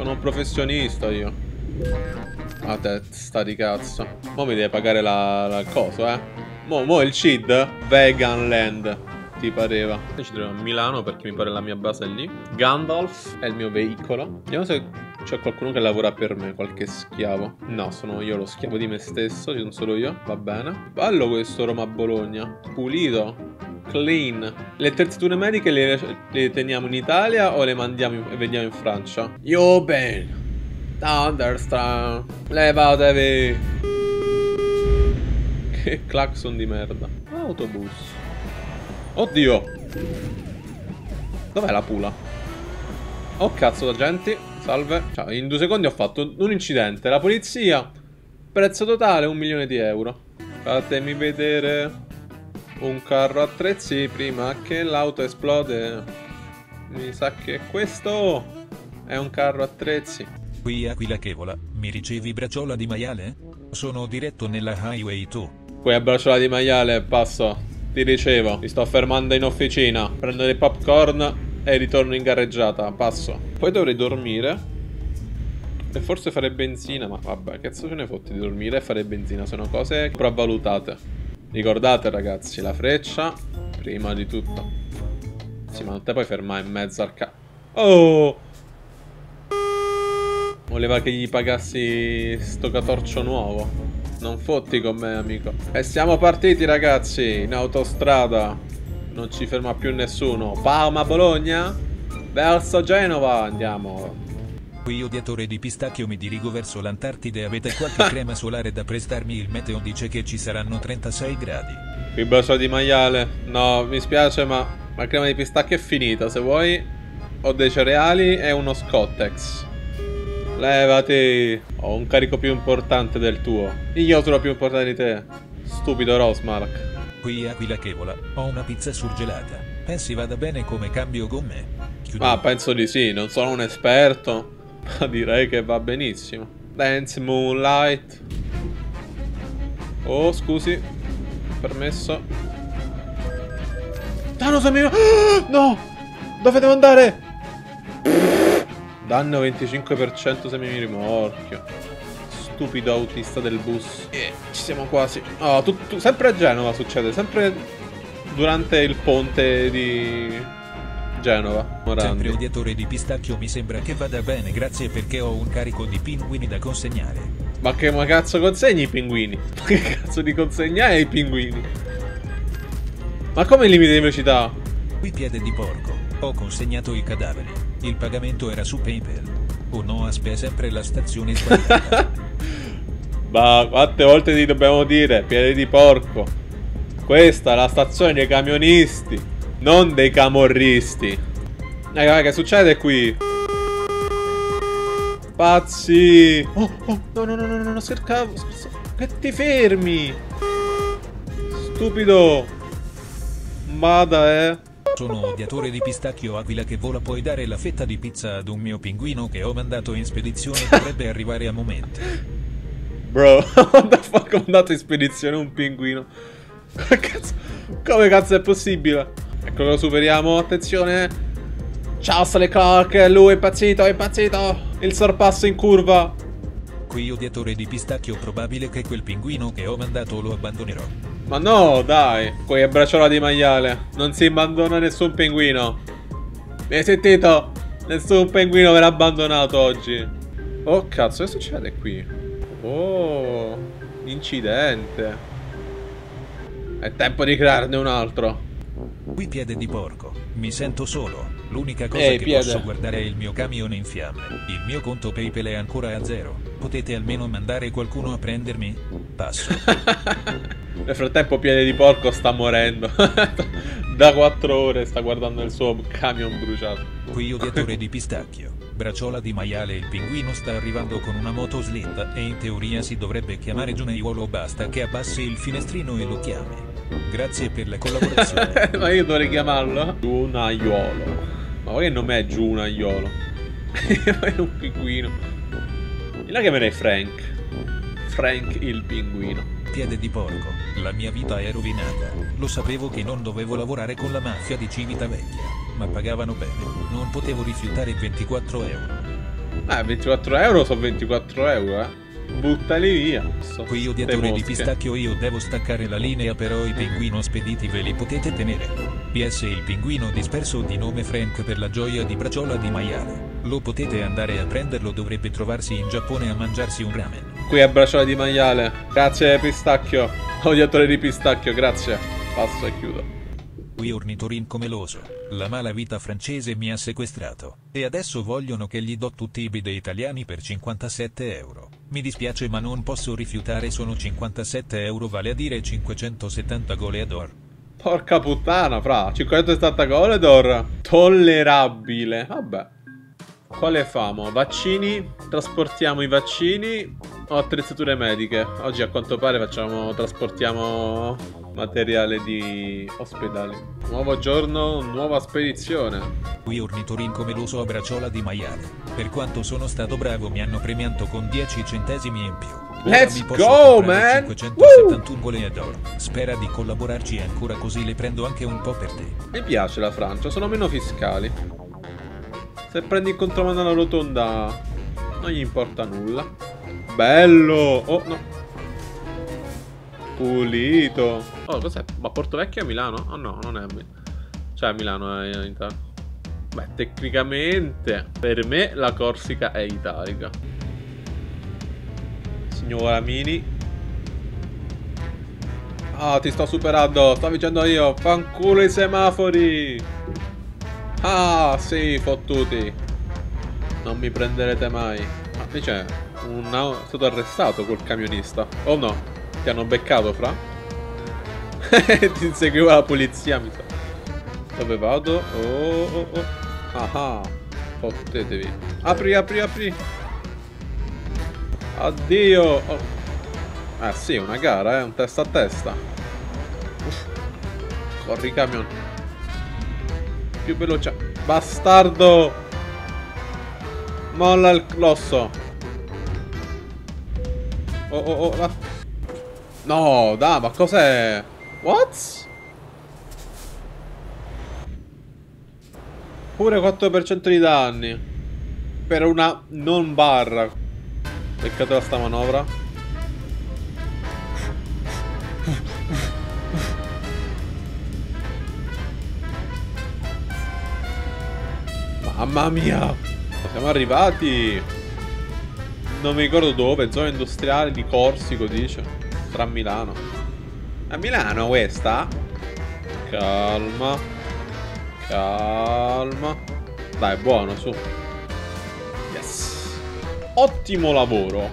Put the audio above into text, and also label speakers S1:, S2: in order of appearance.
S1: Sono un professionista io. A te, sta di cazzo. Mo mi deve pagare la, la coso, eh. Mo, mo il CID Vegan Land. Ti pareva. Noi ci troviamo a Milano perché mi pare la mia base è lì. Gandalf è il mio veicolo. Vediamo se c'è qualcuno che lavora per me, qualche schiavo. No, sono io lo schiavo di me stesso, non solo io. Va bene. Bello questo Roma-Bologna. Pulito. Clean. Le attrezzature mediche le, le, teniamo in Italia o le mandiamo e vendiamo in Francia? Io ben. Thunderstorm. Levatevi. Che clacson di merda. Autobus. Oddio. Dov'è la pula? Oh cazzo d'agenti. Salve. Ciao, in due secondi ho fatto un incidente. La polizia. Prezzo totale un milione di euro. Fatemi vedere un carro attrezzi prima che l'auto esplode. Mi sa che questo è un carro attrezzi.
S2: Qui Aquila che vola, mi ricevi bracciola di maiale? Sono diretto nella Highway 2.
S1: Qui a bracciola di maiale, passo. Ti ricevo. Mi sto fermando in officina. Prendo dei popcorn e ritorno in garreggiata. Passo. Poi dovrei dormire. E forse fare benzina, ma vabbè, cazzo ce ne fotti di dormire e fare benzina? Sono cose sopravvalutate. Ricordate ragazzi, la freccia prima di tutto. Sì, ma non te puoi fermare in mezzo al ca... Oh! Voleva che gli pagassi sto catorcio nuovo. Non fotti con me, amico. E siamo partiti, ragazzi, in autostrada. Non ci ferma più nessuno. Parma, Bologna? Verso Genova andiamo.
S2: Qui odiatore di pistacchio mi dirigo verso l'Antartide avete qualche crema solare da prestarmi il meteo dice che ci saranno 36 gradi.
S1: Qui bacio di maiale. No, mi spiace ma la crema di pistacchio è finita. Se vuoi ho dei cereali e uno Scottex. Levati. Ho un carico più importante del tuo. Io sono più importante di te. Stupido Rosmark.
S2: Qui Aquila che vola. Ho una pizza surgelata. Pensi vada bene come cambio gomme?
S1: Chiudo. Ah, penso di sì. Non sono un esperto. Ma direi che va benissimo. Dance Moonlight. Oh, scusi. Permesso. Danno se mi... No! Dove devo andare? Danno 25% se mi rimorchio. Stupido autista del bus. Eh, ci siamo quasi. Oh, tu, tu, sempre a Genova succede. Sempre durante il ponte di... Genova,
S2: Morandi. Sempre odiatore di pistacchio mi sembra che vada bene, grazie perché ho un carico di pinguini da consegnare.
S1: Ma che ma cazzo consegni i pinguini? Ma che cazzo di consegnare i pinguini? Ma come il limite di velocità?
S2: Qui piede di porco. Ho consegnato i cadaveri. Il pagamento era su PayPal. O no, aspetta sempre la stazione sbagliata.
S1: Ma quante volte ti dobbiamo dire, piede di porco? Questa è la stazione dei camionisti. Non dei camorristi. Raga, che succede qui? Pazzi! Oh, oh, no, no, no, no, no, no, scherzavo, Che ti fermi! Stupido! Mada, eh.
S2: Sono odiatore di pistacchio aquila che vola puoi dare la fetta di pizza ad un mio pinguino che ho mandato in spedizione dovrebbe arrivare a momento.
S1: Bro, what the fuck ho mandato in spedizione un pinguino? Come cazzo è possibile? Ecco che lo superiamo, attenzione. Ciao Clark, lui è impazzito, è impazzito. Il sorpasso in curva.
S2: Qui odiatore di pistacchio, probabile che quel pinguino che ho mandato lo abbandonerò.
S1: Ma no, dai, è bracciola di maiale. Non si abbandona nessun pinguino. Mi hai sentito? Nessun pinguino verrà abbandonato oggi. Oh cazzo, che succede qui? Oh, incidente. È tempo di crearne un altro.
S2: Qui piede di porco. Mi sento solo. L'unica cosa
S1: Ehi,
S2: che
S1: piede.
S2: posso guardare è il mio camion in fiamme. Il mio conto PayPal è ancora a zero. Potete almeno mandare qualcuno a prendermi? Passo.
S1: Nel frattempo piede di porco sta morendo. da 4 ore sta guardando il suo camion bruciato.
S2: Qui odiatore di pistacchio. Bracciola di maiale il pinguino sta arrivando con una moto slitta e in teoria si dovrebbe chiamare Giunaiuolo basta che abbassi il finestrino e lo chiami. Grazie per la collaborazione.
S1: Ma io dovrei chiamarlo Giunaiolo. Ma che nome è Giunaiolo? è un pinguino. Io la chiamerei Frank. Frank il pinguino.
S2: Piede di porco, la mia vita è rovinata. Lo sapevo che non dovevo lavorare con la mafia di Civitavecchia, ma pagavano bene. Non potevo rifiutare 24 euro.
S1: Eh, 24 euro sono 24 euro, eh. Buttali via. So,
S2: Qui odiatori di pistacchio io devo staccare la linea però i pinguino spediti ve li potete tenere. PS il pinguino disperso di nome Frank per la gioia di braciola di maiale. Lo potete andare a prenderlo dovrebbe trovarsi in Giappone a mangiarsi un ramen.
S1: Qui è braciola di maiale. Grazie pistacchio. Odiatore di pistacchio, grazie. Passo e chiudo.
S2: Qui ornitorinco meloso. La mala vita francese mi ha sequestrato. E adesso vogliono che gli do tutti i bidet italiani per 57 euro. Mi dispiace ma non posso rifiutare sono 57 euro vale a dire 570 goleador.
S1: Porca puttana, fra. 570 goledor. Tollerabile. Vabbè. Quale famo? Vaccini? Trasportiamo i vaccini o attrezzature mediche? Oggi a quanto pare facciamo trasportiamo materiale di ospedali. Nuovo giorno, nuova spedizione.
S2: Qui ornitorinco meloso a braciola di maiale. Per quanto sono stato bravo mi hanno premiato con 10 centesimi in più.
S1: Let's go, man!
S2: 571 goleador. Spera di collaborarci ancora così le prendo anche un po' per te.
S1: Mi piace la Francia, sono meno fiscali. Se prendi in contromano la rotonda non gli importa nulla. Bello! Oh no. Pulito. Oh, cos'è? Ma Porto Vecchio è a Milano? Oh no, non è a Milano. Cioè a Milano è in Italia. Beh, tecnicamente per me la Corsica è italica. Signora Mini. Ah, ti sto superando. Sto vincendo io. Fanculo i semafori. Ah, sì, fottuti. Non mi prenderete mai. Ma invece un au- è stato arrestato quel camionista. Oh no, ti hanno beccato, fra? ti inseguiva la polizia, mi sa. Dove vado? Oh, oh, oh. Ah, fottetevi. Apri, apri, apri. Addio. Oh. Ah sì, una gara, eh, un testa a testa. Uff. Corri camion. Più veloce. Bastardo. Molla il l'osso. Oh oh oh. la- No, dai, ma cos'è? What? Pure 4% di danni. Per una non barra. Peccato la sta manovra. Mamma mia! Siamo arrivati! Non mi ricordo dove, zona industriale di Corsico, dice. Tra Milano. A Milano questa? Calma. Calma. Dai, buono, su. Yes. Ottimo lavoro.